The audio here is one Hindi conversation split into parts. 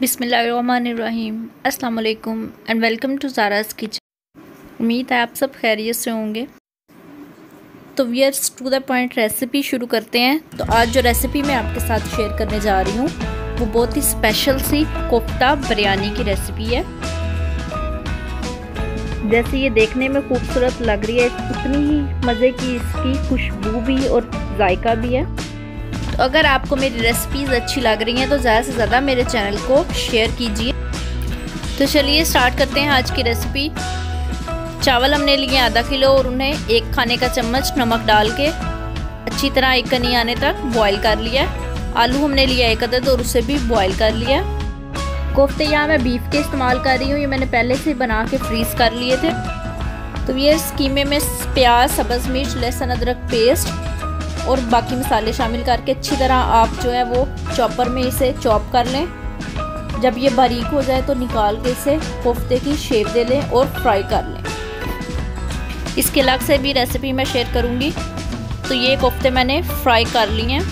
बिसमीम अल्लाम and welcome to Zara's kitchen. उम्मीद है आप सब खैरियत से होंगे। तो we're to the point recipe शुरू करते हैं। तो आज जो रेसिपी मैं आपके साथ शेयर करने जा रही हूँ, वो बहुत ही स्पेशल सी कोफ्ता बिरयानी की रेसिपी है। जैसे ये देखने में खूबसूरत लग रही है उतनी ही मज़े की इसकी खुशबू भी और जायका भी है। तो अगर आपको मेरी रेसिपीज़ अच्छी लग रही हैं तो ज़्यादा से ज़्यादा मेरे चैनल को शेयर कीजिए। तो चलिए स्टार्ट करते हैं आज की रेसिपी चावल हमने लिए आधा किलो और उन्हें एक खाने का चम्मच नमक डाल के अच्छी तरह एक कनी आने तक बॉईल कर लिया आलू हमने लिया एक अदद और उसे भी बॉईल कर लिया कोफ्ते यहाँ मैं बीफ के इस्तेमाल कर रही हूँ, ये मैंने पहले से बना के फ्रीज़ कर लिए थे। तो ये कीमे में प्याज, सब्ज़ मिर्च, लहसुन, अदरक पेस्ट और बाकी मसाले शामिल करके अच्छी तरह आप जो है वो चॉपर में इसे चॉप कर लें। जब ये बारीक हो जाए तो निकाल के इसे कोफ्ते की शेप दे लें और फ्राई कर लें। इसके अलग से भी रेसिपी मैं शेयर करूँगी। तो ये कोफ्ते मैंने फ्राई कर लिए हैं।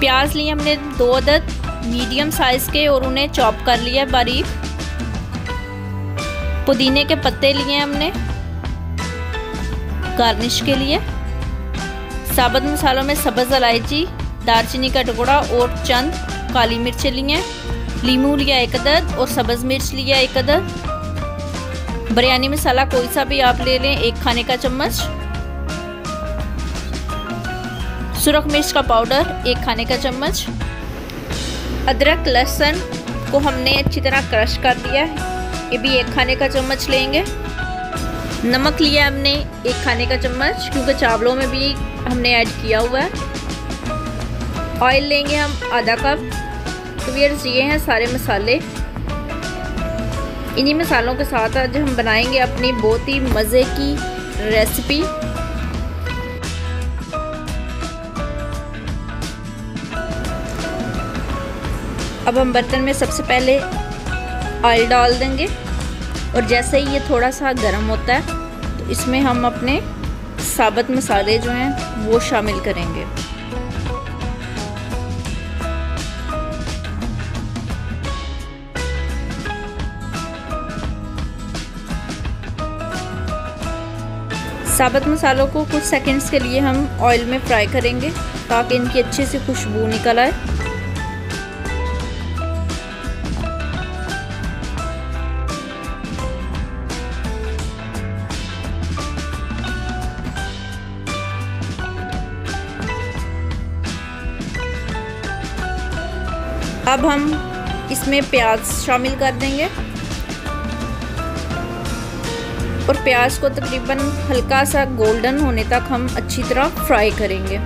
प्याज लिए हमने दो अदद मीडियम साइज़ के और उन्हें चॉप कर लिया बारीक। पुदीने के पत्ते लिए हमने। गार्निश के लिए। साबुत मसालों में सब्ज़ इलायची, दालचीनी का टुकड़ा और चंद काली मिर्चें लिए लीमू लिया एक अदद और सब्ज़ मिर्च लिया एक अदद। बिरयानी मसाला कोई सा भी आप ले लें, एक खाने का चम्मच। सुरख मिर्च का पाउडर, एक खाने का चम्मच। अदरक, लहसुन को हमने अच्छी तरह क्रश कर दिया है। ये भी एक खाने का चम्मच लेंगे। नमक लिया हमने, एक खाने का चम्मच, क्योंकि चावलों में भी हमने ऐड किया हुआ है। ऑयल लेंगे हम आधा कप तो ये हैं सारे मसाले। इन्हीं मसालों के साथ आज हम बनाएँगे अपनी बहुत ही मज़े की रेसिपी अब हम बर्तन में सबसे पहले ऑयल डाल देंगे। और जैसे ही ये थोड़ा सा गर्म होता है तो इसमें हम अपने साबत मसाले जो हैं, वो शामिल करेंगे। साबत मसालों को कुछ सेकंड्स के लिए हम ऑयल में फ्राई करेंगे, ताकि इनकी अच्छी से खुशबू निकल आए। अब हम इसमें प्याज शामिल कर देंगे। और प्याज को तकरीबन हल्का सा गोल्डन होने तक हम अच्छी तरह फ्राई करेंगे।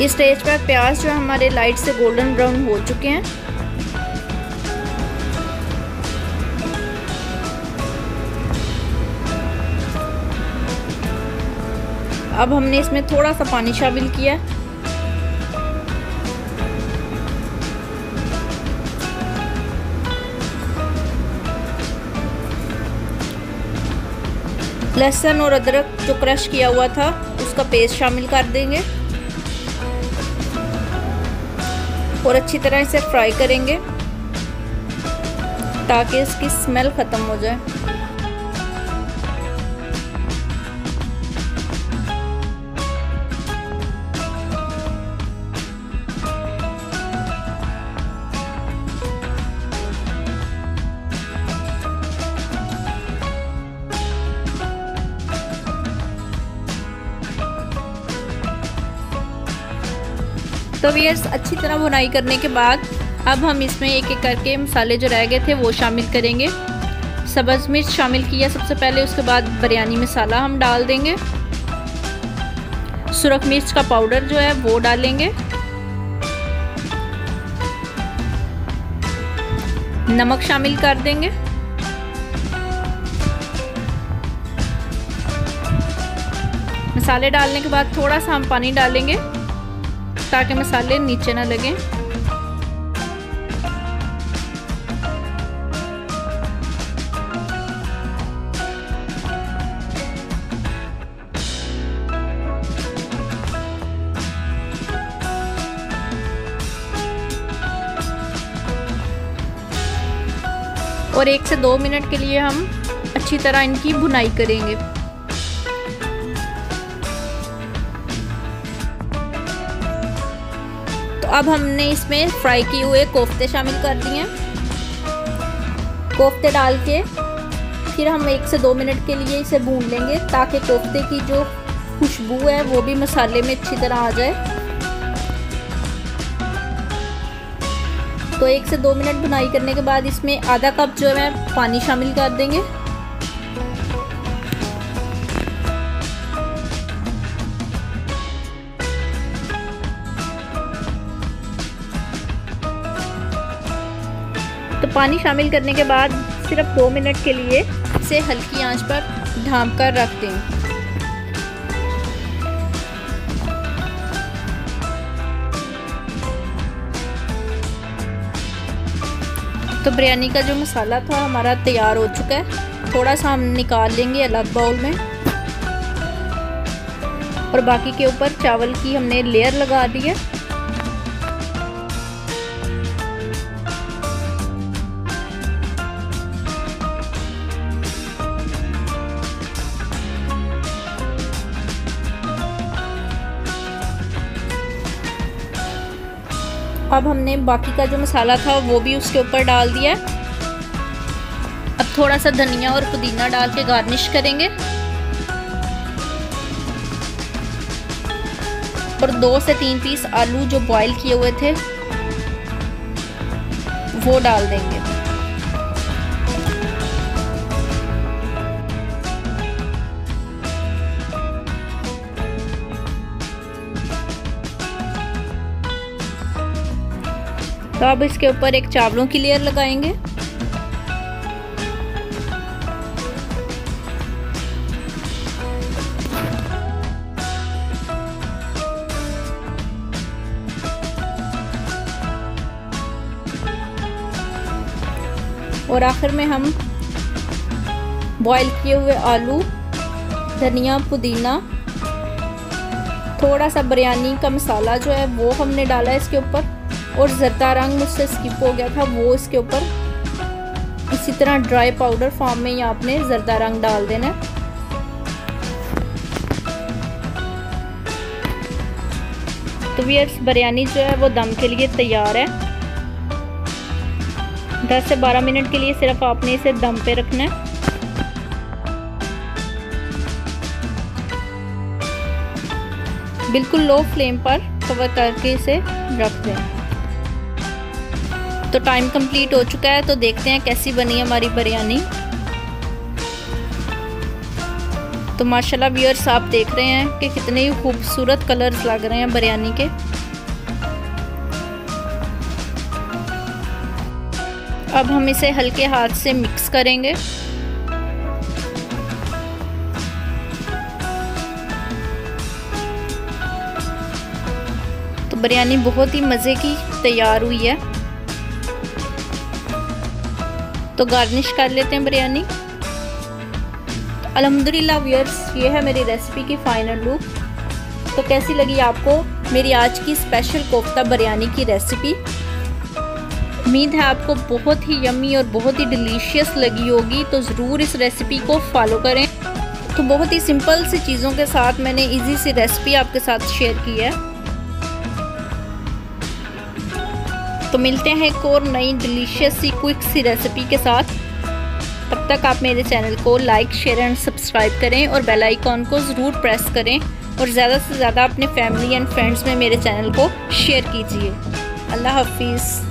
इस स्टेज पर प्याज जो हमारे लाइट से गोल्डन ब्राउन हो चुके हैं। अब हमने इसमें थोड़ा सा पानी शामिल किया। लहसुन और अदरक जो क्रश किया हुआ था, उसका पेस्ट शामिल कर देंगे। और अच्छी तरह इसे फ्राई करेंगे ताकि इसकी स्मेल ख़त्म हो जाए। तो वीयर्स अच्छी तरह बुनाई करने के बाद अब हम इसमें एक एक करके मसाले जो रह गए थे वो शामिल करेंगे। सब्ज़ मिर्च शामिल किया सबसे पहले, उसके बाद बिरयानी मसाला हम डाल देंगे। सुरख मिर्च का पाउडर जो है वो डालेंगे। नमक शामिल कर देंगे। मसाले डालने के बाद थोड़ा सा हम पानी डालेंगे। ताकि मसाले नीचे ना लगें। और एक से दो मिनट के लिए हम अच्छी तरह इनकी बुनाई करेंगे। अब हमने इसमें फ्राई किए हुए कोफ्ते शामिल कर दिए कोफ्ते डाल के फिर हम एक से दो मिनट के लिए इसे भून लेंगे ताकि कोफ्ते की जो खुशबू है वो भी मसाले में अच्छी तरह आ जाए। तो एक से दो मिनट बुनाई करने के बाद इसमें आधा कप जो है पानी शामिल कर देंगे। पानी शामिल करने के बाद सिर्फ़ दो मिनट के लिए इसे हल्की आँच पर ढांप कर रख दें। तो बिरयानी का जो मसाला था हमारा तैयार हो चुका है। थोड़ा सा हम निकाल लेंगे अलग बाउल में। और बाकी के ऊपर चावल की हमने लेयर लगा दी है। अब हमने बाकी का जो मसाला था वो भी उसके ऊपर डाल दिया अब थोड़ा सा धनिया और पुदीना डाल के गार्निश करेंगे। और दो से तीन पीस आलू जो बॉईल किए हुए थे, वो डाल देंगे। तो अब इसके ऊपर एक चावलों की लेयर लगाएँगे। और आखिर में हम बॉईल किए हुए आलू, धनिया, पुदीना, थोड़ा सा बिरयानी का मसाला जो है वो हमने डाला है इसके ऊपर। और जरदा रंग मुझसे स्किप हो गया था, वो इसके ऊपर इसी तरह ड्राई पाउडर फॉर्म में ही आपने जरदा रंग डाल देना तो वियर्स बिरयानी जो है वो दम के लिए तैयार है। 10 से 12 मिनट के लिए सिर्फ़ आपने इसे दम पे रखना है। बिल्कुल लो फ्लेम पर कवर करके इसे रख दें। तो टाइम कंप्लीट हो चुका है तो देखते हैं कैसी बनी है हमारी बिरयानी। तो माशाल्लाह व्यूअर्स आप देख रहे हैं कि कितने ही खूबसूरत कलर्स लग रहे हैं बिरयानी के। अब हम इसे हल्के हाथ से मिक्स करेंगे। तो बिरयानी बहुत ही मज़े की तैयार हुई है। तो गार्निश कर लेते हैं बिरयानी तो अलहमदिल्ला व्यर्स ये है मेरी रेसिपी की फाइनल लुक तो कैसी लगी आपको मेरी आज की स्पेशल कोफ्ता बिरयानी की रेसिपी उम्मीद है आपको बहुत ही यमी और बहुत ही डिलीशियस लगी होगी तो ज़रूर इस रेसिपी को फॉलो करें. तो बहुत ही सिंपल सी चीज़ों के साथ मैंने इजी सी रेसिपी आपके साथ शेयर की है. तो मिलते हैं एक और नई डिलीशियस सी क्विक सी रेसिपी के साथ। तब तक आप मेरे चैनल को लाइक शेयर एंड सब्सक्राइब करें और बेल आइकॉन को ज़रूर प्रेस करें और ज़्यादा से ज़्यादा अपने फैमिली एंड फ्रेंड्स में मेरे चैनल को शेयर कीजिए। अल्लाह हाफिज़।